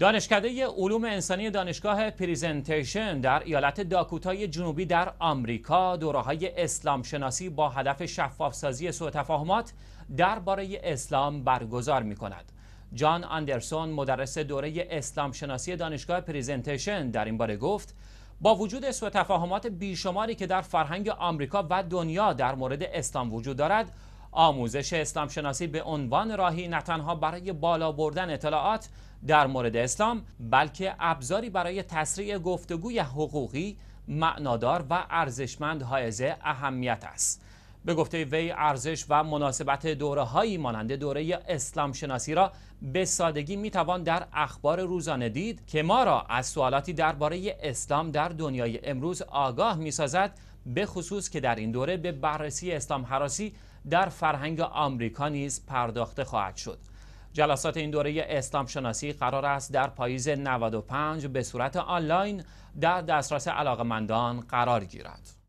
دانشکده علوم انسانی دانشگاه پریزنتیشن در ایالت داکوتای جنوبی در آمریکا دوره‌های اسلام شناسی با هدف شفافسازی سوء تفاهمات درباره اسلام برگزار می کند. جان اندرسون مدرس دوره اسلام شناسی دانشگاه پریزنتیشن در این باره گفت با وجود سوء تفاهمات بیشماری که در فرهنگ آمریکا و دنیا در مورد اسلام وجود دارد آموزش اسلام شناسی به عنوان راهی نه تنها برای بالا بردن اطلاعات در مورد اسلام بلکه ابزاری برای تسریع گفتگوی حقوقی معنادار و ارزشمند حائز اهمیت است. به گفته وی ارزش و مناسبت دوره هایی مانند دوره اسلام شناسی را به سادگی می توان در اخبار روزانه دید که ما را از سوالاتی درباره اسلام در دنیای امروز آگاه می سازد به خصوص که در این دوره به بررسی اسلام حراسی در فرهنگ آمریکا نیز پرداخته خواهد شد. جلسات این دوره اسلام شناسی قرار است در پاییز 95 به صورت آنلاین در دسترس علاقمندان قرار گیرد.